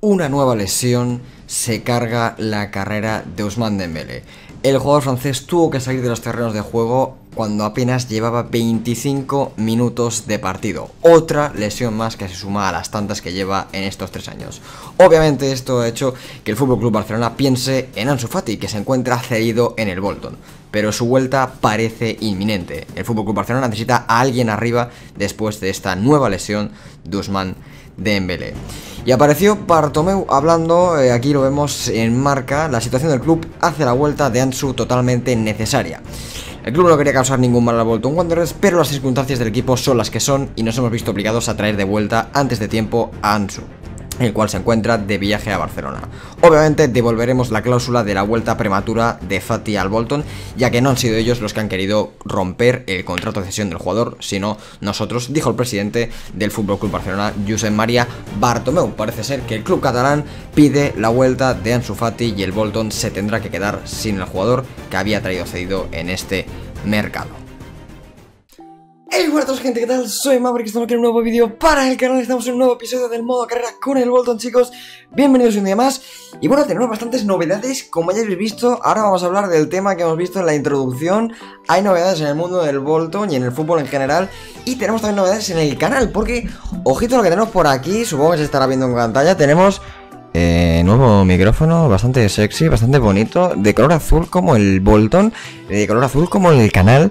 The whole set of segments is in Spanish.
una nueva lesión se carga la carrera de Ousmane Dembélé. El jugador francés tuvo que salir de los terrenos de juego cuando apenas llevaba 25 minutos de partido. Otra lesión más que se suma a las tantas que lleva en estos tres años. Obviamente esto ha hecho que el FC Barcelona piense en Ansu Fati, que se encuentra cedido en el Bolton. Pero su vuelta parece inminente. El FC Barcelona necesita a alguien arriba después de esta nueva lesión de Ousmane Dembélé. Y apareció Bartomeu hablando, eh, aquí lo vemos en marca, la situación del club hace la vuelta de Ansu totalmente necesaria. El club no quería causar ningún mal al Bolton Wanderers, pero las circunstancias del equipo son las que son y nos hemos visto obligados a traer de vuelta antes de tiempo a Ansu el cual se encuentra de viaje a Barcelona. Obviamente devolveremos la cláusula de la vuelta prematura de Fati al Bolton, ya que no han sido ellos los que han querido romper el contrato de cesión del jugador, sino nosotros, dijo el presidente del Club Barcelona, Josep María Bartomeu. Parece ser que el club catalán pide la vuelta de Ansu Fati y el Bolton se tendrá que quedar sin el jugador que había traído cedido en este mercado. Hey, buenas gente, ¿qué tal? Soy Maverick, estamos aquí en un nuevo vídeo para el canal, estamos en un nuevo episodio del modo carrera con el Bolton, chicos. Bienvenidos un día más, y bueno, tenemos bastantes novedades, como ya habéis visto Ahora vamos a hablar del tema que hemos visto en la introducción. Hay novedades en el mundo del Bolton y en el fútbol en general Y tenemos también novedades en el canal, porque, ojito lo que tenemos por aquí Supongo que se estará viendo en pantalla, tenemos... Eh, nuevo micrófono, bastante sexy, bastante bonito, de color azul como el Bolton, de color azul como el canal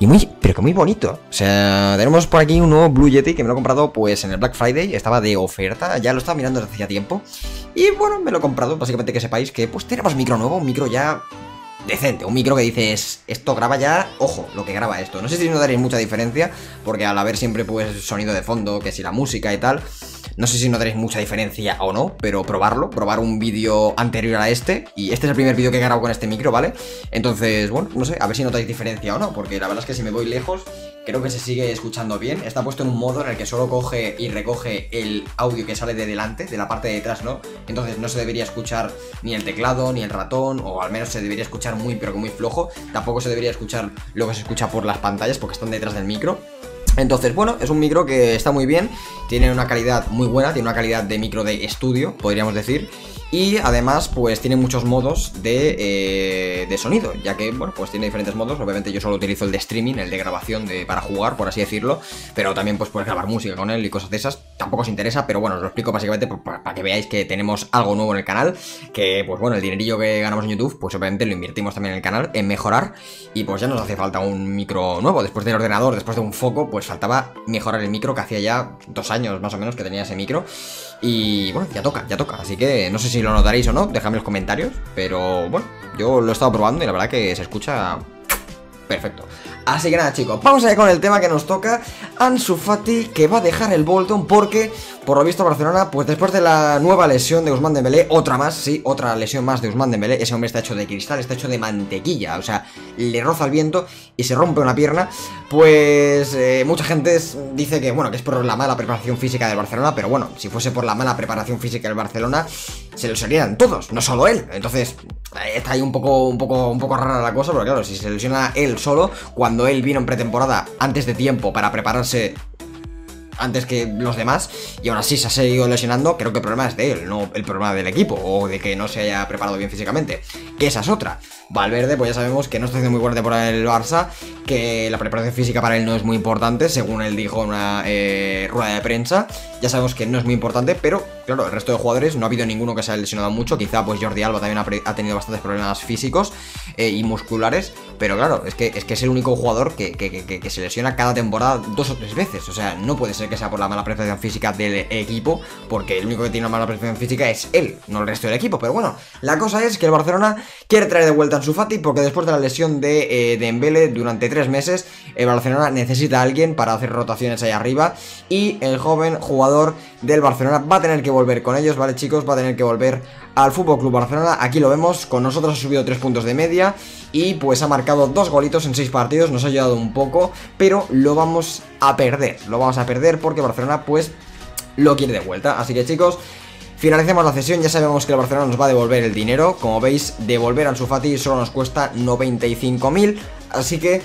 y muy, pero que muy bonito. O sea, tenemos por aquí un nuevo Blue Yeti que me lo he comprado pues en el Black Friday. Estaba de oferta, ya lo estaba mirando desde hacía tiempo. Y bueno, me lo he comprado. Básicamente que sepáis que pues tenemos micro nuevo, un micro ya decente, un micro que dices, esto graba ya, ojo, lo que graba esto. No sé si no daréis mucha diferencia, porque al haber siempre pues sonido de fondo, que si la música y tal, no sé si notaréis mucha diferencia o no, pero probarlo, probar un vídeo anterior a este. Y este es el primer vídeo que he grabado con este micro, ¿vale? Entonces, bueno, no sé, a ver si notáis diferencia o no, porque la verdad es que si me voy lejos, creo que se sigue escuchando bien. Está puesto en un modo en el que solo coge y recoge el audio que sale de delante, de la parte de detrás, ¿no? Entonces no se debería escuchar ni el teclado, ni el ratón, o al menos se debería escuchar muy, pero que muy flojo. Tampoco se debería escuchar lo que se escucha por las pantallas, porque están detrás del micro. Entonces, bueno, es un micro que está muy bien, tiene una calidad muy buena, tiene una calidad de micro de estudio, podríamos decir. Y además, pues tiene muchos modos de, eh, sonido, ya que, bueno, pues tiene diferentes modos. Obviamente yo solo utilizo el de streaming, el de grabación de, para jugar, por así decirlo. Pero también pues puedes grabar música con él y cosas de esas. Tampoco os interesa, pero bueno, os lo explico básicamente para, que veáis que tenemos algo nuevo en el canal. Que, pues bueno, el dinerillo que ganamos en YouTube, pues obviamente lo invertimos también en el canal, en mejorar. Y pues ya nos hace falta un micro nuevo. Después del ordenador, después de un foco, pues faltaba mejorar el micro, que hacía ya dos años más o menos que tenía ese micro. Y bueno, ya toca, ya toca. Así que no sé si lo notaréis o no, dejadme en los comentarios. Pero bueno, yo lo he estado probando y la verdad que se escucha perfecto. Así que nada chicos, vamos allá con el tema que nos toca. Ansu Fati que va a dejar el Bolton porque por lo visto Barcelona pues después de la nueva lesión de Usman Dembélé Otra más, sí, otra lesión más de Usman Dembélé Ese hombre está hecho de cristal, está hecho de mantequilla O sea, le roza el viento y se rompe una pierna. Pues eh, mucha gente dice que bueno, que es por la mala preparación física del Barcelona Pero bueno, si fuese por la mala preparación física del Barcelona Se lo serían todos, no solo él Entonces, eh, está ahí un poco, un poco, un poco rara la cosa Pero claro, si se lesiona él solo Cuando él vino en pretemporada antes de tiempo para prepararse antes que los demás y aún así se ha seguido lesionando, creo que el problema es de él, no el problema del equipo o de que no se haya preparado bien físicamente. Esa es otra. Valverde, pues ya sabemos que no está haciendo muy buena temporada en el Barça, que la preparación física para él no es muy importante, según él dijo en una eh, rueda de prensa. Ya sabemos que no es muy importante, pero claro, el resto de jugadores no ha habido ninguno que se haya lesionado mucho. Quizá pues Jordi Alba también ha, tenido bastantes problemas físicos eh, y musculares, pero claro, es que, es que es el único jugador que, se lesiona cada temporada dos o tres veces. O sea, no puede ser que sea por la mala preparación física del equipo, porque el único que tiene una mala preparación física es él, no el resto del equipo. Pero bueno, la cosa es que el Barcelona quiere traer de vuelta Ansu Fati porque después de la lesión de eh, Dembele durante tres meses, el Barcelona necesita a alguien para hacer rotaciones ahí arriba. Y el joven jugador del Barcelona va a tener que volver con ellos, ¿vale chicos? Va a tener que volver al Fútbol Club Barcelona, aquí lo vemos, con nosotros ha subido tres puntos de media y pues ha marcado dos golitos en seis partidos, nos ha ayudado un poco, pero lo vamos a perder, lo vamos a perder porque Barcelona pues lo quiere de vuelta, así que chicos... Finalicemos la cesión, ya sabemos que el Barcelona nos va a devolver el dinero. Como veis, devolver a Ansu Fati solo nos cuesta 95.000 Así que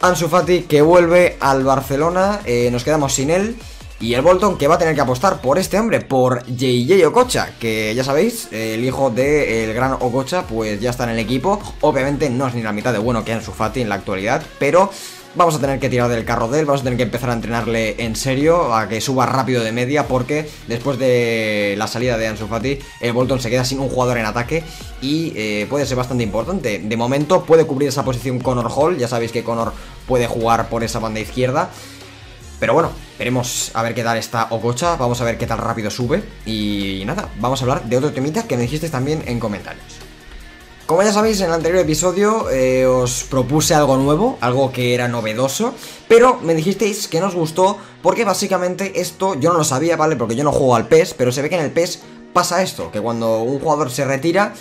Ansu Fati que vuelve al Barcelona eh, Nos quedamos sin él. Y el Bolton que va a tener que apostar por este hombre, por JJ Okocha, que ya sabéis, el hijo del gran Okocha, pues ya está en el equipo. Obviamente no es ni la mitad de bueno que Ansu Fati en la actualidad, pero vamos a tener que tirar del carro de él, vamos a tener que empezar a entrenarle en serio, a que suba rápido de media, porque después de la salida de Ansu Fati, el Bolton se queda sin un jugador en ataque y eh, puede ser bastante importante. De momento puede cubrir esa posición Connor Hall, ya sabéis que Connor puede jugar por esa banda izquierda. Pero bueno, veremos a ver qué tal está Okocha, vamos a ver qué tal rápido sube y nada, vamos a hablar de otro temita que me dijisteis también en comentarios. Como ya sabéis, en el anterior episodio eh, os propuse algo nuevo, algo que era novedoso, pero me dijisteis que no os gustó porque básicamente esto yo no lo sabía, ¿vale? Porque yo no juego al PES, pero se ve que en el PES pasa esto, que cuando un jugador se retira,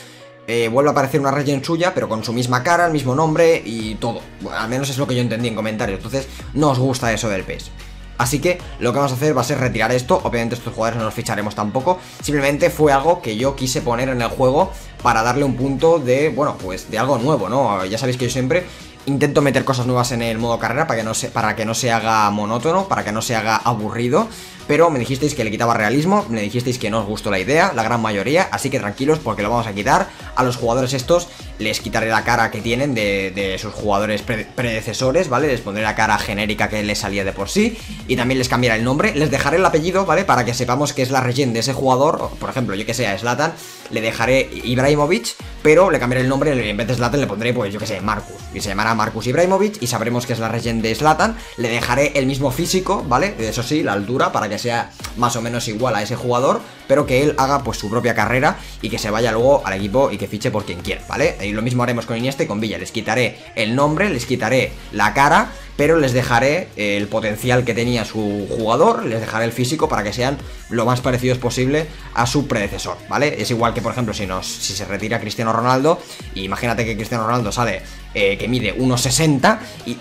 eh, vuelve a aparecer una regen suya, pero con su misma cara, el mismo nombre y todo. al menos es lo que yo entendí en comentarios, entonces no os gusta eso del PES. Así que lo que vamos a hacer va a ser retirar esto. Obviamente estos jugadores no los ficharemos tampoco. Simplemente fue algo que yo quise poner en el juego Para darle un punto de, bueno, pues de algo nuevo, ¿no? Ya sabéis que yo siempre intento meter cosas nuevas en el modo carrera para que no se, para que no se haga monótono, para que no se haga aburrido pero me dijisteis que le quitaba realismo, me dijisteis que no os gustó la idea, la gran mayoría, así que tranquilos porque lo vamos a quitar. A los jugadores estos les quitaré la cara que tienen de, sus jugadores predecesores, ¿vale? Les pondré la cara genérica que les salía de por sí y también les cambiaré el nombre, les dejaré el apellido, ¿vale? Para que sepamos que es la regen de ese jugador, por ejemplo, yo que sea Slatan, le dejaré Ibrahimovic, pero le cambiaré el nombre, en vez de Slatan le pondré, pues yo que sé, Marcus, y se llamará Marcus Ibrahimovic y sabremos que es la regen de Slatan, le dejaré el mismo físico, ¿vale? Eso sí, la altura, para que sea más o menos igual a ese jugador, pero que él haga pues su propia carrera y que se vaya luego al equipo y que fiche por quien quiera, ¿vale? Y lo mismo haremos con Iniesta y con Villa, les quitaré el nombre, les quitaré la cara, pero les dejaré el potencial que tenía su jugador, les dejaré el físico para que sean lo más parecidos posible a su predecesor, ¿vale? Es igual que, por ejemplo, si, nos, si se retira Cristiano Ronaldo, imagínate que Cristiano Ronaldo sale eh, que mide 1,60 y,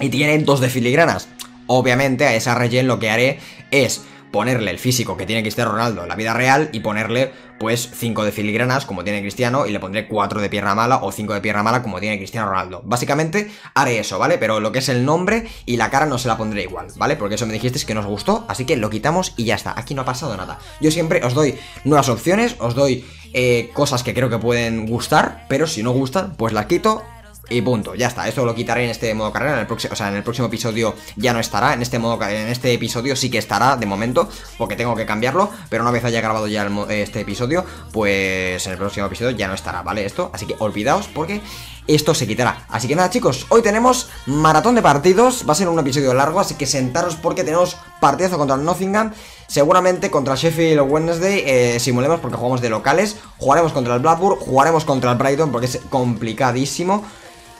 y tiene dos de filigranas. Obviamente a esa regen lo que haré es ponerle el físico que tiene Cristiano Ronaldo en la vida real y ponerle pues 5 de filigranas como tiene Cristiano y le pondré 4 de pierna mala o 5 de pierna mala como tiene Cristiano Ronaldo. Básicamente haré eso, ¿vale? Pero lo que es el nombre y la cara no se la pondré igual, ¿vale? Porque eso me dijisteis que nos gustó, así que lo quitamos y ya está. Aquí no ha pasado nada. Yo siempre os doy nuevas opciones, os doy eh, cosas que creo que pueden gustar, pero si no gustan, pues las quito y punto, ya está, esto lo quitaré en este modo carrera, en el próximo, o sea, en el próximo episodio ya no estará, en este modo en este episodio sí que estará de momento, porque tengo que cambiarlo, pero una vez haya grabado ya este episodio, pues en el próximo episodio ya no estará, ¿vale? Esto, así que olvidaos porque esto se quitará. Así que nada chicos, hoy tenemos maratón de partidos, va a ser un episodio largo, así que sentaros porque tenemos partidazo contra el Nottingham, seguramente contra Sheffield Wednesday eh, simulemos porque jugamos de locales, jugaremos contra el Blackburn, jugaremos contra el Brighton porque es complicadísimo.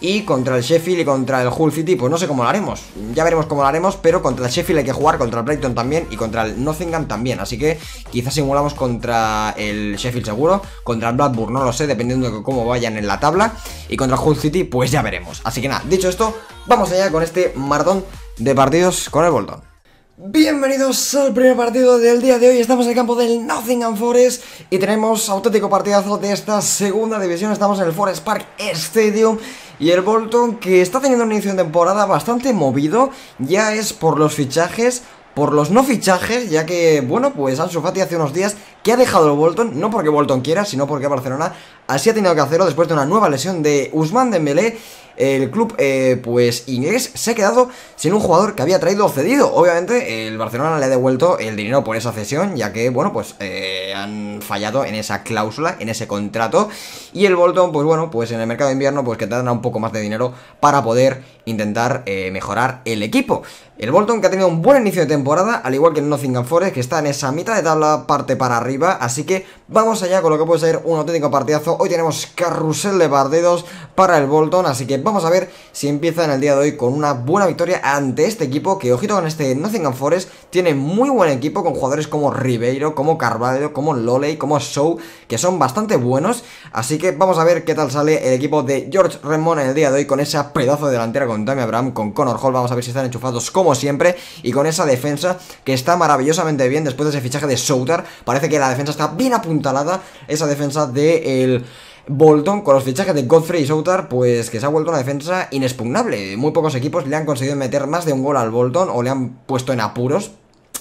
Y contra el Sheffield y contra el Hull City, pues no sé cómo lo haremos. Ya veremos cómo lo haremos, pero contra el Sheffield hay que jugar, contra el Brighton también y contra el Nottingham también. Así que quizás simulamos contra el Sheffield seguro, contra el Blackburn no lo sé, dependiendo de cómo vayan en la tabla. Y contra el Hull City, pues ya veremos. Así que nada, dicho esto, vamos allá con este maratón de partidos con el Bolton. Bienvenidos al primer partido del día de hoy, estamos en el campo del Nottingham Forest y tenemos auténtico partidazo de esta segunda división, estamos en el Forest Park Stadium y el Bolton, que está teniendo un inicio de temporada bastante movido, ya es por los fichajes, por los no fichajes, ya que, bueno, pues Ansu Fati hace unos días que ha dejado el Bolton, no porque Bolton quiera, sino porque Barcelona así ha tenido que hacerlo después de una nueva lesión de Usman Dembélé el club eh, pues inglés se ha quedado sin un jugador que había traído cedido. Obviamente el Barcelona le ha devuelto el dinero por esa cesión, ya que bueno pues eh, han fallado en esa cláusula, en ese contrato. Y el Bolton pues bueno pues en el mercado de invierno pues que te un poco más de dinero para poder intentar eh, mejorar el equipo. El Bolton que ha tenido un buen inicio de temporada, al igual que el Nottingham Forest que está en esa mitad de tabla parte para arriba, así que vamos allá con lo que puede ser un auténtico partidazo. Hoy tenemos carrusel de partidos para el Bolton, así que vamos a ver si empieza en el día de hoy con una buena victoria ante este equipo que, ojito con este Nottingham Forest, tiene muy buen equipo con jugadores como Ribeiro, como Carvalho, como Loley, como Show, que son bastante buenos, así que vamos a ver qué tal sale el equipo de George Remon en el día de hoy con esa pedazo de delantera con Tammy Abraham, con Connor Hall, vamos a ver si están enchufados como siempre, y con esa defensa que está maravillosamente bien después de ese fichaje de Souter, parece que la defensa está bien apuntalada, esa defensa de Bolton con los fichajes de Godfrey y Soutar, pues que se ha vuelto una defensa inexpugnable. Muy pocos equipos le han conseguido meter más de un gol al Bolton o le han puesto en apuros.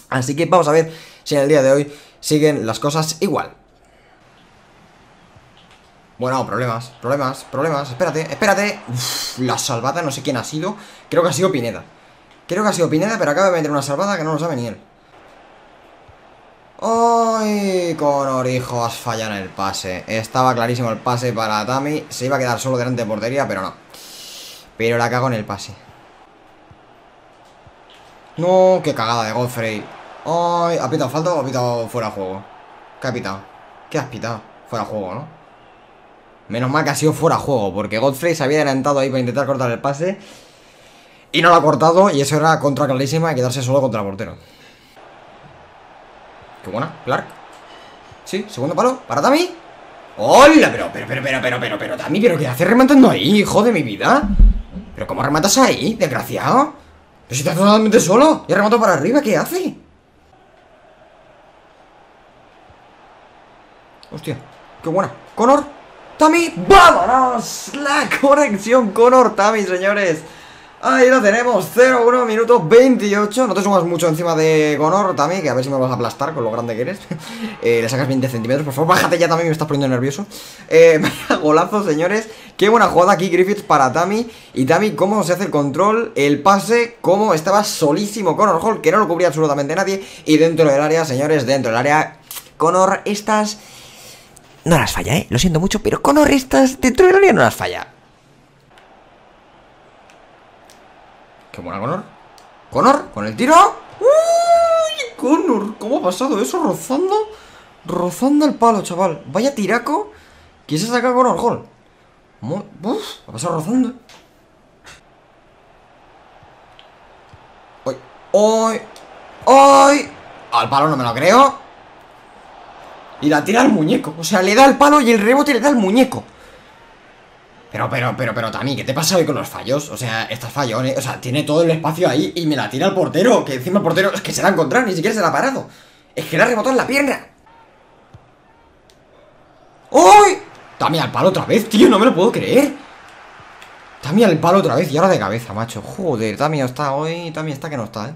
Así que vamos a ver si en el día de hoy siguen las cosas igual. Bueno, problemas, problemas, problemas. Espérate, espérate. la salvada, no sé quién ha sido. Creo que ha sido Pineda. Creo que ha sido Pineda, pero acaba de meter una salvada que no lo sabe ni él. ¡Ay! Con fallado en el pase. Estaba clarísimo el pase para Tami. Se iba a quedar solo delante de portería, pero no. Pero la cago en el pase. No, qué cagada de Godfrey. ¡Ay! ¿Ha pitado falta o ha pitado fuera de juego? ¿Qué ha pitado? ¿Qué has pitado? Fuera de juego, ¿no? Menos mal que ha sido fuera de juego, porque Godfrey se había adelantado ahí para intentar cortar el pase. Y no lo ha cortado, y eso era contra clarísima y quedarse solo contra el portero. Qué buena, Clark. Sí, segundo palo, para Tami. ¡Hola! Pero, pero, pero, pero, pero, pero, pero, Tami, ¿pero qué haces rematando ahí, hijo de mi vida? ¿Pero cómo rematas ahí, desgraciado? Pero si estás totalmente solo y remato para arriba, ¿qué hace? Hostia, qué buena. Conor, Tami, vámonos. La conexión Conor, Tami, señores. Ahí lo tenemos, 0-1, minuto 28 No te sumas mucho encima de Conor, Tami Que a ver si me vas a aplastar con lo grande que eres. Eh, Le sacas 20 centímetros, por favor, bájate ya Tami Me estás poniendo nervioso. Eh, Golazo, señores. Qué buena jugada aquí, Griffiths, para Tami. Y Tami, cómo se hace el control, el pase Cómo estaba solísimo Conor Hall Que no lo cubría absolutamente nadie. Y dentro del área, señores, dentro del área Conor, estas... No las falla, eh, lo siento mucho Pero Conor, estas dentro del área no las falla Qué buena Conor. ¿Conor? ¿Con el tiro? ¡Uy! Conor, ¿cómo ha pasado eso? Rozando. Rozando el palo, chaval. Vaya tiraco. se saca Conor Hall. Uf, ha pasado rozando. ¡Ay! ¡Ay! ¡Ay! Al palo no me lo creo. Y la tira al muñeco. O sea, le da el palo y el rebote le da al muñeco. Pero, pero, pero, pero, Tami, ¿qué te pasa hoy con los fallos? O sea, estás fallón, ¿eh? O sea, tiene todo el espacio ahí y me la tira el portero. Que encima el portero es que se la ha encontrado, ni siquiera se la ha parado. Es que la ha rebotado en la pierna. ¡Uy! Tami al palo otra vez, tío, no me lo puedo creer. Tami al palo otra vez y ahora de cabeza, macho. Joder, Tami está hoy, Tami está que no está, ¿eh?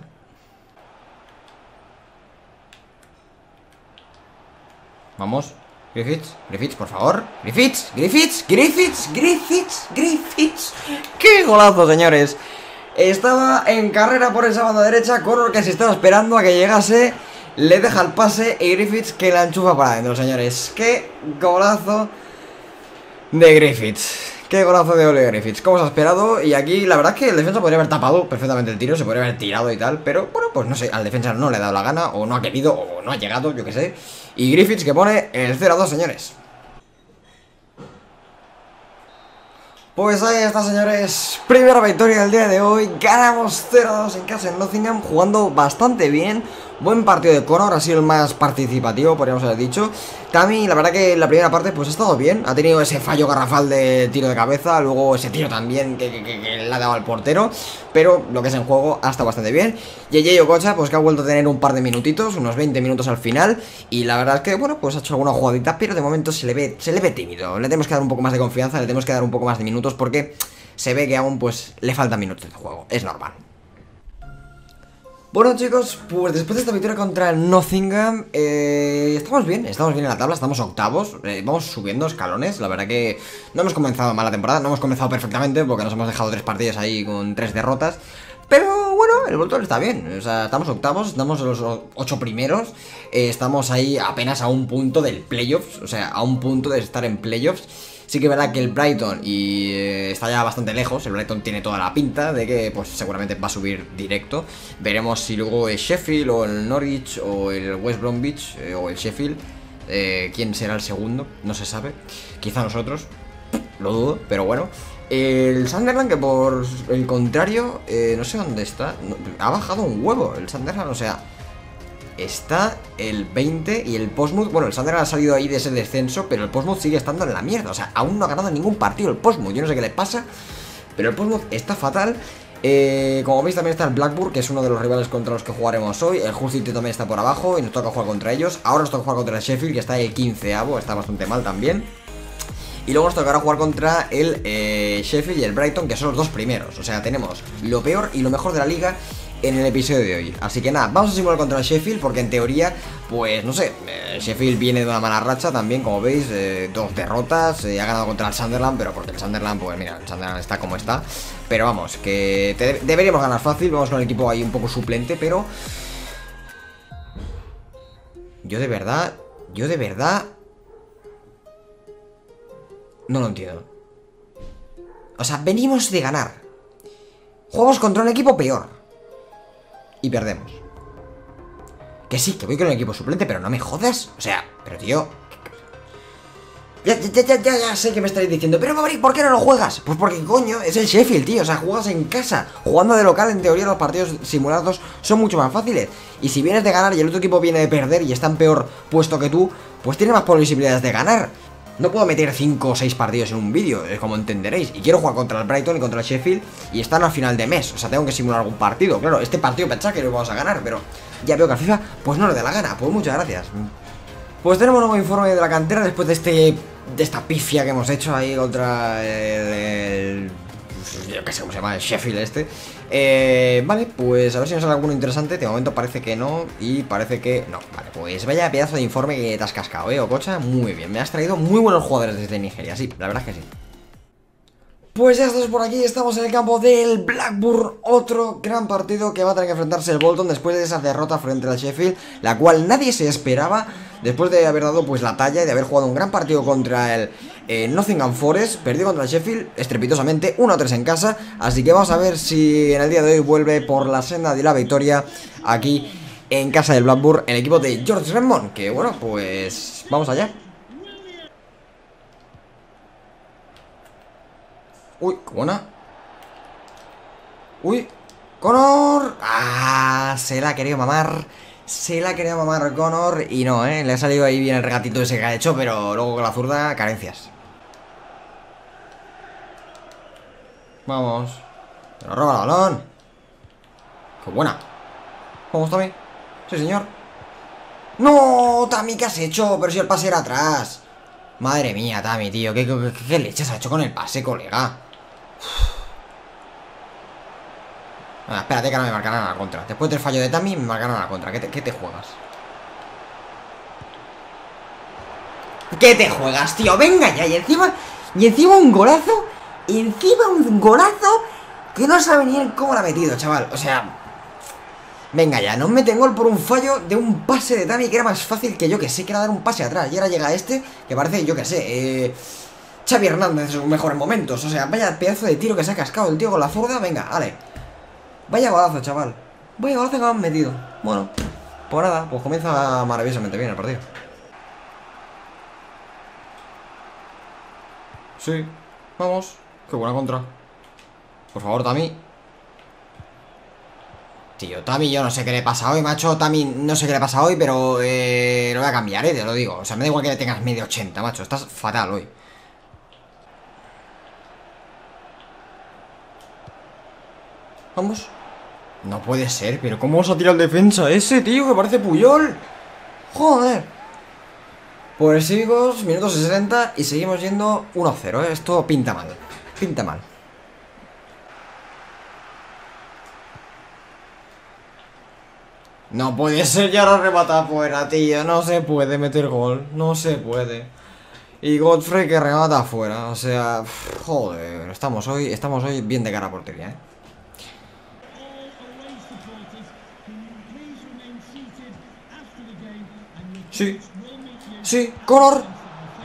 Vamos. Griffiths, Griffiths, por favor Griffiths, Griffiths, Griffiths, Griffiths, Griffiths ¡Qué golazo, señores! Estaba en carrera por esa banda derecha Conor que se estaba esperando a que llegase Le deja el pase y Griffiths que la enchufa para adentro, señores ¡Qué golazo de Griffiths! Qué golazo de Ole Griffiths, como se ha esperado Y aquí la verdad es que el defensa podría haber tapado perfectamente el tiro Se podría haber tirado y tal Pero bueno, pues no sé, al defensa no le ha dado la gana O no ha querido, o no ha llegado, yo que sé Y Griffiths que pone el 0-2, señores Pues ahí está, señores. Primera victoria del día de hoy. Ganamos 0-2 en casa en Nottingham, jugando bastante bien. Buen partido de Conor, ha sido el más participativo, podríamos haber dicho. Tami, la verdad que la primera parte pues ha estado bien. Ha tenido ese fallo garrafal de tiro de cabeza, luego ese tiro también que, le ha dado al portero. Pero lo que es en juego ha estado bastante bien. Y Okocha, pues que ha vuelto a tener un par de minutitos, unos 20 minutos al final. Y la verdad es que, bueno, pues ha hecho alguna jugadita, pero de momento se le ve, se le ve tímido. Le tenemos que dar un poco más de confianza, le tenemos que dar un poco más de minutos porque se ve que aún pues le faltan minutos de juego. Es normal. Bueno chicos, pues después de esta victoria contra el Nottingham eh, Estamos bien, estamos bien en la tabla, estamos octavos eh, Vamos subiendo escalones, la verdad que no hemos comenzado mal la temporada No hemos comenzado perfectamente porque nos hemos dejado tres partidas ahí con tres derrotas. Pero bueno, el Bolton está bien, o sea, estamos octavos, estamos los ocho primeros eh, Estamos ahí apenas a un punto del playoffs, o sea, a un punto de estar en playoffs Sí que verá que el Brighton y eh, está ya bastante lejos, el Brighton tiene toda la pinta de que pues seguramente va a subir directo. Veremos si luego el Sheffield o el Norwich o el West Bromwich eh, o el Sheffield, eh, quién será el segundo, no se sabe. Quizá nosotros, lo dudo, pero bueno. El Sunderland que por el contrario, no sé dónde está, ha bajado un huevo el Sunderland, o sea está el 20 y el Postmouth, bueno, el Sunderland ha salido ahí de ese descenso, pero el Postmouth sigue estando en la mierda, o sea, aún no ha ganado ningún partido el Postmouth, yo no sé qué le pasa, pero el Postmouth está fatal. Eh, como veis también está el Blackburn, que es uno de los rivales contra los que jugaremos hoy El Hull City también está por abajo y nos toca jugar contra ellos Ahora nos toca jugar contra el Sheffield, que está el 15avo, está bastante mal también Y luego nos tocará jugar contra el eh, Sheffield y el Brighton, que son los dos primeros. O sea, tenemos lo peor y lo mejor de la liga en el episodio de hoy. Así que nada, vamos a simular contra el Sheffield porque en teoría, pues no sé, eh, Sheffield viene de una mala racha también, como veis, eh, dos derrotas, ha ganado contra el Sunderland, pero porque el Sunderland, pues mira, el Sunderland está como está. Pero vamos, que deberíamos ganar fácil, vamos con el equipo ahí un poco suplente, pero... Yo de verdad, yo de verdad no lo entiendo. O sea, venimos de ganar. Jugamos contra un equipo peor. Y perdemos. Que sí, que voy con el equipo suplente, pero no me jodas. O sea, pero tío... Ya, ya, ya, ya, ya sé que me estáis diciendo Pero ¿por qué no lo juegas? Pues porque coño, es el Sheffield, tío O sea, juegas en casa Jugando de local, en teoría, los partidos simulados son mucho más fáciles Y si vienes de ganar y el otro equipo viene de perder Y está en peor puesto que tú Pues tiene más posibilidades de ganar no puedo meter 5 o 6 partidos en un vídeo, es como entenderéis. Y quiero jugar contra el Brighton y contra el Sheffield y están al final de mes. O sea, tengo que simular algún partido. Claro, este partido pensaba que lo vamos a ganar, pero ya veo que al FIFA pues no le da la gana. Pues muchas gracias. Pues tenemos un nuevo informe de la cantera después de este de esta pifia que hemos hecho ahí contra yo qué sé cómo se llama, el Sheffield este. Eh, vale, pues a ver si nos sale alguno interesante. De momento parece que no. Y parece que no. Vale, pues vaya pedazo de informe que te has cascado, ¿eh, Ococha? Muy bien. Me has traído muy buenos jugadores desde Nigeria. Sí, la verdad es que sí. Pues ya estamos por aquí, estamos en el campo del Blackburn, otro gran partido que va a tener que enfrentarse el Bolton después de esa derrota frente al Sheffield, la cual nadie se esperaba después de haber dado pues la talla y de haber jugado un gran partido contra el eh, Nottingham Forest, perdido contra el Sheffield estrepitosamente, 1-3 en casa, así que vamos a ver si en el día de hoy vuelve por la senda de la victoria aquí en casa del Blackburn el equipo de George Redmond, que bueno, pues vamos allá. Uy, buena. Uy, Connor. Ah, se la ha querido mamar. Se la querido mamar Connor. Y no, ¿eh? Le ha salido ahí bien el regatito ese que ha hecho, pero luego con la zurda, carencias. Vamos. Se roba el balón. Qué buena. Vamos, Tommy. Sí, señor. ¡No! Tami, ¿qué has hecho? Pero si el pase era atrás. Madre mía, Tami, tío. ¿Qué, qué, qué leches ha hecho con el pase, colega? Espérate que ahora me marcarán a la contra. Después del fallo de Tami, me marcarán a la contra. ¿Qué te, juegas? ¿Qué te juegas, tío? Venga ya, y encima Y encima un golazo Y encima un golazo Que no sabe ni él cómo lo ha metido, chaval O sea Venga ya, no me tengo gol por un fallo de un pase de Tami Que era más fácil que yo que sé Que era dar un pase atrás Y ahora llega este Que parece, yo que sé Eh... Xavi Hernández en sus mejores momentos. O sea, vaya pedazo de tiro que se ha cascado el tío con la zurda. Venga, vale. Vaya golazo, chaval. Vaya golazo que han metido. Bueno, pues nada, pues comienza maravillosamente bien el partido. Sí, vamos. Qué buena contra. Por favor, Tami. Tío, Tami, yo no sé qué le pasa hoy, macho. Tami, no sé qué le pasa hoy, pero eh, lo voy a cambiar, eh, te lo digo. O sea, me da igual que le tengas medio 80, macho. Estás fatal hoy. Vamos. No puede ser, pero ¿cómo os ha tirado el defensa ese, tío? Que parece Puyol. Joder. Pues seguimos, minutos 60 y seguimos yendo 1-0, ¿eh? Esto pinta mal. Pinta mal. No puede ser, ya lo remata afuera, tío. No se puede meter gol. No se puede. Y Godfrey que remata afuera. O sea, joder. Estamos hoy, estamos hoy bien de cara a portería, ¿eh? Sí. Sí, Connor.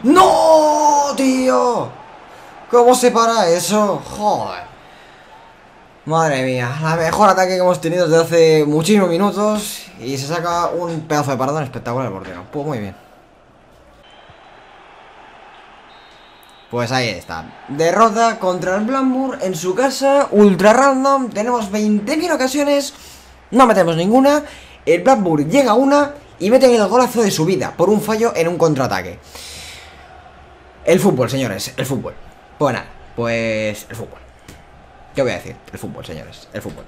¡No, tío! ¿Cómo se para eso? Joder. Madre mía, la mejor ataque que hemos tenido desde hace muchísimos minutos y se saca un pedazo de paradón espectacular el portero. Pues muy bien. Pues ahí está. Derrota contra el Blackburn en su casa, ultra random. Tenemos 20.000 ocasiones, no metemos ninguna. El Blackburn llega a una y meten el golazo de su vida por un fallo en un contraataque. El fútbol, señores, el fútbol. Bueno, pues el fútbol. ¿Qué voy a decir? El fútbol, señores, el fútbol.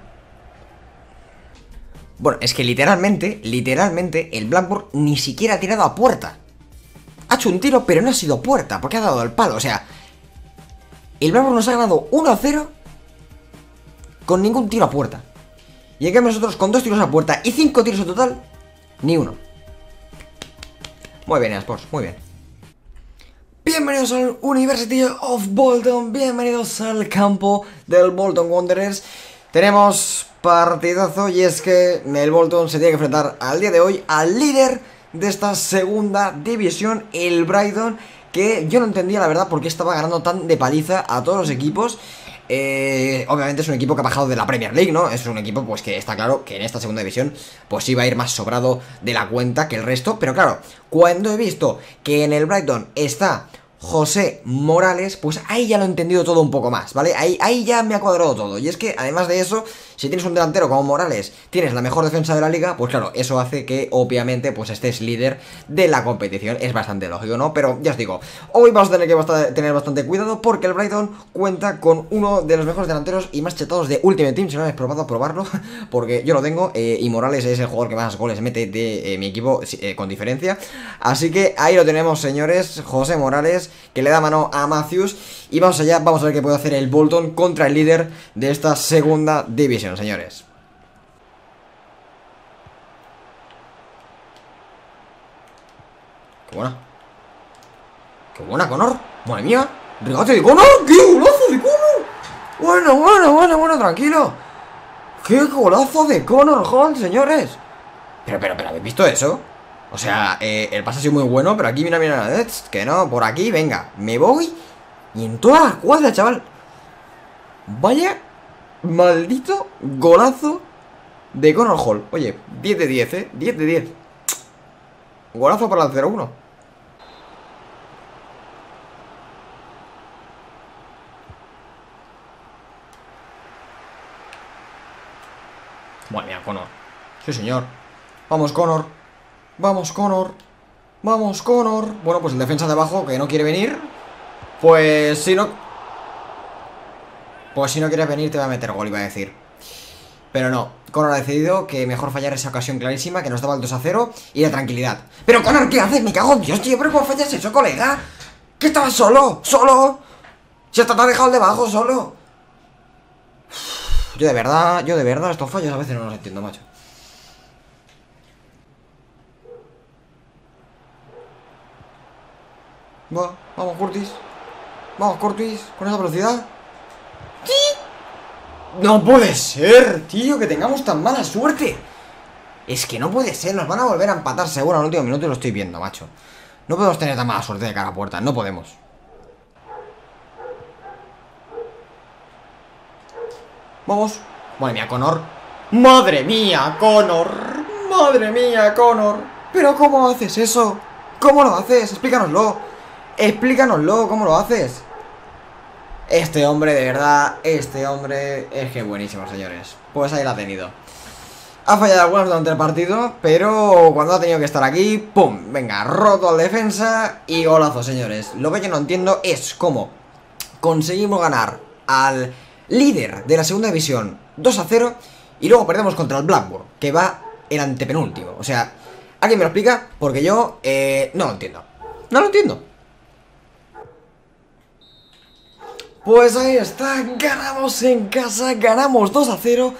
Bueno, es que literalmente, literalmente, el Blackburn ni siquiera ha tirado a puerta. ha hecho un tiro, pero no ha sido puerta, porque ha dado el palo. O sea, el Blackburn nos ha ganado 1-0 con ningún tiro a puerta. Y en cambio nosotros con dos tiros a puerta y cinco tiros en total, ni uno. Muy bien, Sports, muy bien. Bienvenidos al University of Bolton, bienvenidos al campo del Bolton Wanderers. Tenemos partidazo y es que el Bolton se tiene que enfrentar al día de hoy al líder de esta segunda división, el Brighton, que yo no entendía la verdad por qué estaba ganando tan de paliza a todos los equipos. Eh, obviamente es un equipo que ha bajado de la Premier League, ¿no? Es un equipo pues que está claro que en esta segunda división pues iba a ir más sobrado de la cuenta que el resto. Pero claro, cuando he visto que en el Brighton está José Morales, pues ahí ya lo he entendido todo un poco más, ¿vale? Ahí, ahí ya me ha cuadrado todo. Y es que, además de eso, si tienes un delantero como Morales, tienes la mejor defensa de la liga, pues claro, eso hace que, obviamente, pues estés líder de la competición. Es bastante lógico, ¿no? Pero ya os digo, hoy vamos a tener que tener bastante cuidado porque el Brighton cuenta con uno de los mejores delanteros y más chetados de Ultimate Team. Si no habéis probado, probarlo, porque yo lo tengo eh, y Morales es el jugador que más goles mete de eh, mi equipo eh, con diferencia. Así que ahí lo tenemos, señores, José Morales que le da mano a Matthews. Y vamos allá, vamos a ver qué puede hacer el Bolton contra el líder de esta segunda división, señores. Qué buena. Qué buena, Connor. Madre mía. Regate de Connor. ¡Qué golazo de Connor! Bueno, bueno, bueno, bueno, tranquilo. ¡Qué golazo de Connor Hall, señores! Pero, pero, pero, ¿habéis visto eso? O sea, eh, el pase ha sido muy bueno, pero aquí mira, mira, que no, por aquí, venga, me voy y en toda la cuadra, chaval. Vaya maldito golazo de Conor Hall. Oye, 10 de 10, ¿eh? 10 de 10. Golazo para el 0-1. Bueno, mira, Conor. Sí, señor. Vamos, Conor. Vamos, Connor. Vamos, Connor. Bueno, pues el defensa de abajo que no quiere venir. Pues si no... Pues si no quieres venir te va a meter gol, iba a decir. Pero no, Connor ha decidido que mejor fallar esa ocasión clarísima que nos daba el 2 a 0 y la tranquilidad. Pero Connor, ¿qué haces? Me cago en Dios, tío, pero ¿cómo fallas eso, colega? ¿Que estabas solo? ¿Solo? Si hasta te ha dejado el debajo solo. Yo de verdad, yo de verdad, estos fallos a veces no los entiendo, macho. Vamos, Curtis. Vamos, Curtis, con esa velocidad. No puede ser, tío, que tengamos tan mala suerte. Es que no puede ser, nos van a volver a empatar seguro en el último minuto y lo estoy viendo, macho. No podemos tener tan mala suerte de cara a puerta, no podemos. Vamos. Madre mía, Connor. Madre mía, Connor. Madre mía, Connor. Pero ¿cómo haces eso? ¿Cómo lo haces? Explícanoslo. Explícanoslo, ¿cómo lo haces? Este hombre, de verdad, este hombre es que buenísimo, señores. Pues ahí lo ha tenido. Ha fallado algunos durante el partido, pero cuando ha tenido que estar aquí, ¡pum! Venga, roto al defensa y golazo, señores. Lo que yo no entiendo es cómo conseguimos ganar al líder de la segunda división 2 a 0 y luego perdemos contra el Blackburn, que va el antepenúltimo. O sea, ¿alguien me lo explica? Porque yo eh, no lo entiendo. No lo entiendo. Pues ahí está, ganamos en casa, ganamos 2 a 0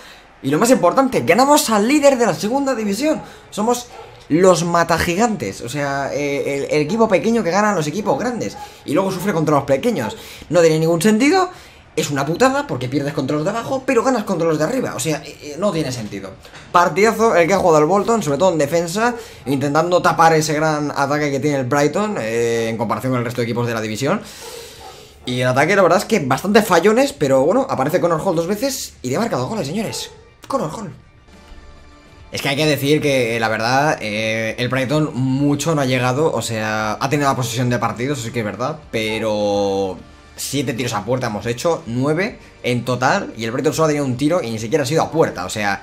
Y lo más importante, ganamos al líder de la segunda división Somos los matagigantes, o sea, eh, el, equipo pequeño que gana a los equipos grandes Y luego sufre contra los pequeños No tiene ningún sentido es una putada porque pierdes contra los de abajo, pero ganas contra los de arriba. O sea, eh, eh, no tiene sentido. Partidazo el que ha jugado el Bolton, sobre todo en defensa, intentando tapar ese gran ataque que tiene el Brighton en comparación con el resto de equipos de la división. Y el ataque, la verdad es que bastante fallones, pero bueno, aparece Conor Hall dos veces y le ha marcado goles, señores. Conor Hall. Es que hay que decir que, la verdad, eh, el Brighton mucho no ha llegado, o sea, ha tenido la posesión de partidos, eso sí que es verdad, pero siete tiros a puerta hemos hecho, nueve en total, y el Brighton solo ha tenido un tiro y ni siquiera ha sido a puerta, o sea,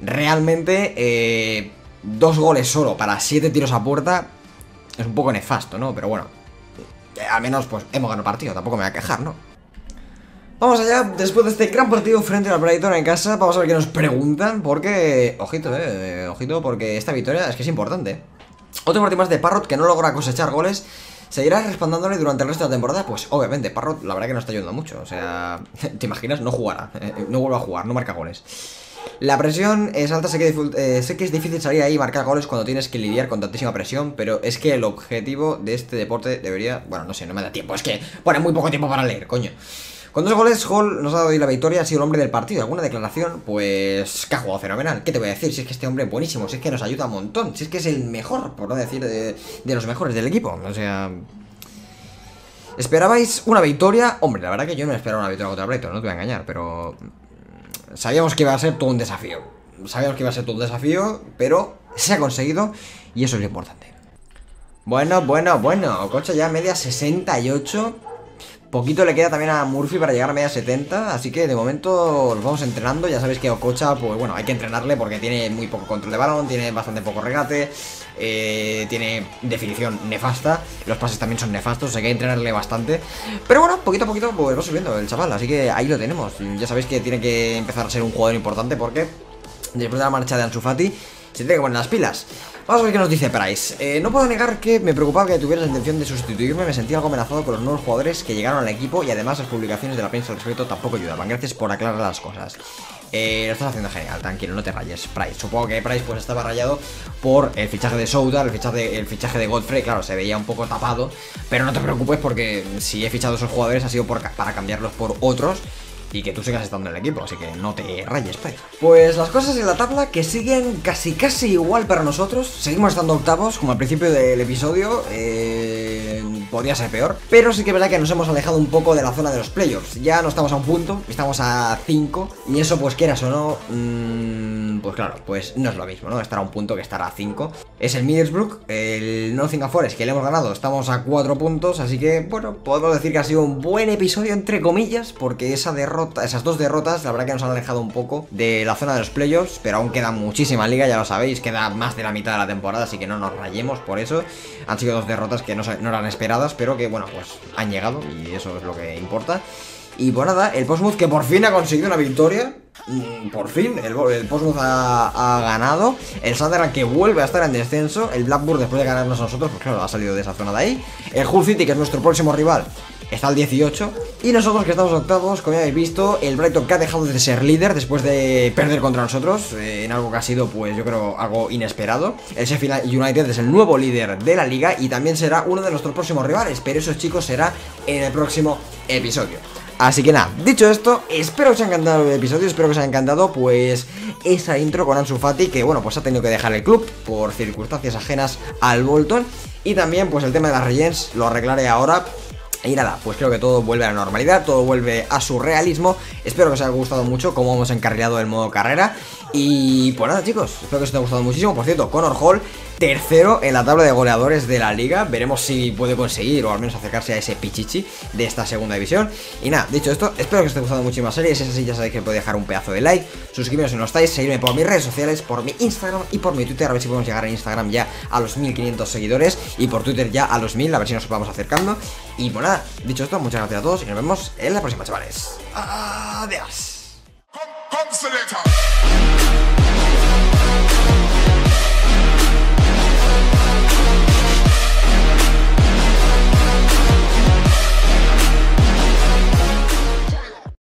realmente eh, dos goles solo para siete tiros a puerta es un poco nefasto, ¿no? Pero bueno, al menos pues hemos ganado partido, tampoco me voy a quejar, ¿no? Vamos allá, después de este gran partido frente al Brighton en casa, vamos a ver qué nos preguntan, porque, ojito, eh, ojito, porque esta victoria es que es importante. Otro partido más de Parrot que no logra cosechar goles. ¿Seguirá respaldándole durante el resto de la temporada? Pues obviamente, Parrot la verdad que no está ayudando mucho. O sea, ¿te imaginas? No jugará. eh, no vuelve a jugar, no marca goles. La presión es alta, sé que, eh, sé que, es difícil salir ahí y marcar goles cuando tienes que lidiar con tantísima presión, pero es que el objetivo de este deporte debería... Bueno, no sé, no me da tiempo, es que pone muy poco tiempo para leer, coño. Con dos goles, Hall nos ha dado hoy la victoria, ha sido el hombre del partido. ¿Alguna declaración? Pues que ha jugado fenomenal. ¿Qué te voy a decir? Si es que este hombre es buenísimo, si es que nos ayuda un montón, si es que es el mejor, por no decir de, de los mejores del equipo. O sea... ¿Esperabais una victoria? Hombre, la verdad que yo no esperaba una victoria contra Brighton, no te voy a engañar, pero... Sabíamos que iba a ser todo un desafío. Sabíamos que iba a ser todo un desafío, pero se ha conseguido y eso es lo importante. Bueno, bueno, bueno, coche ya media 68. Poquito le queda también a Murphy para llegar a media 70, así que de momento los vamos entrenando. Ya sabéis que Ococha, pues bueno, hay que entrenarle porque tiene muy poco control de balón, tiene bastante poco regate, eh, tiene definición nefasta, los pases también son nefastos, hay que entrenarle bastante. Pero bueno, poquito a poquito pues va subiendo el chaval, así que ahí lo tenemos. Ya sabéis que tiene que empezar a ser un jugador importante porque después de la marcha de Ansu Fati se tiene que poner las pilas. Vamos a ver qué nos dice Price. Eh, no puedo negar que me preocupaba que tuvieras la intención de sustituirme. Me sentía algo amenazado con los nuevos jugadores que llegaron al equipo y además las publicaciones de la prensa al respecto tampoco ayudaban. Gracias por aclarar las cosas. Eh, lo estás haciendo genial, tranquilo, no te rayes, Price. Supongo que Price pues estaba rayado por el fichaje de Souda, el fichaje de, el fichaje de Godfrey, claro, se veía un poco tapado. Pero no te preocupes porque si he fichado esos jugadores ha sido para cambiarlos por otros y que tú sigas estando en el equipo, así que no te rayes, Price. Pues las cosas en la tabla que siguen casi casi igual para nosotros. Seguimos estando octavos, como al principio del episodio. Eh, podría ser peor. Pero sí que es verdad que nos hemos alejado un poco de la zona de los playoffs. Ya no estamos a un punto, estamos a 5. Y eso, pues quieras o no, mmm, pues claro, pues no es lo mismo, ¿no? Estar a un punto que estar a 5. Es el Middlesbrough, el Nottingham Forest que le hemos ganado. Estamos a 4 puntos, así que, bueno, podemos decir que ha sido un buen episodio, entre comillas, porque esa derrota esas dos derrotas, la verdad que nos han alejado un poco de la zona de los playoffs, pero aún queda muchísima liga, ya lo sabéis, queda más de la mitad de la temporada, así que no nos rayemos por eso. Han sido dos derrotas que no, no eran esperadas, pero que, bueno, pues han llegado y eso es lo que importa. Y pues nada, el Postmouth que por fin ha conseguido una victoria. Mm, por fin, el, el Postmouth ha, ganado. El Sunderland que vuelve a estar en descenso. El Blackburn después de ganarnos a nosotros, pues claro, ha salido de esa zona de ahí. El Hull que es nuestro próximo rival, está al 18. Y nosotros que estamos octavos, como ya habéis visto, el Brighton que ha dejado de ser líder después de perder contra nosotros, eh, en algo que ha sido, pues yo creo, algo inesperado. El Sheffield United es el nuevo líder de la liga y también será uno de nuestros próximos rivales, pero eso chicos será en el próximo episodio. Así que nada, dicho esto, espero que os haya encantado el episodio, espero que os haya encantado pues esa intro con Ansu Fati que bueno, pues ha tenido que dejar el club por circunstancias ajenas al Bolton y también pues el tema de las Regents lo arreglaré ahora y nada, pues creo que todo vuelve a la normalidad, todo vuelve a su realismo. Espero que os haya gustado mucho cómo hemos encarrilado el modo carrera. Y pues nada chicos, espero que os haya gustado muchísimo. Por cierto, Connor Hall, tercero en la tabla de goleadores de la liga. Veremos si puede conseguir o al menos acercarse a ese pichichi de esta segunda división. Y nada, dicho esto, espero que os esté gustando muchísimo la serie. Si es así, ya sabéis que podéis dejar un pedazo de like. Suscribiros si no estáis, seguirme por mis redes sociales, por mi Instagram y por mi Twitter. A ver si podemos llegar en Instagram ya a los 1500 seguidores. Y por Twitter ya a los 1000, a ver si nos vamos acercando. Y pues nada, dicho esto, muchas gracias a todos y nos vemos en la próxima, chavales. Adiós.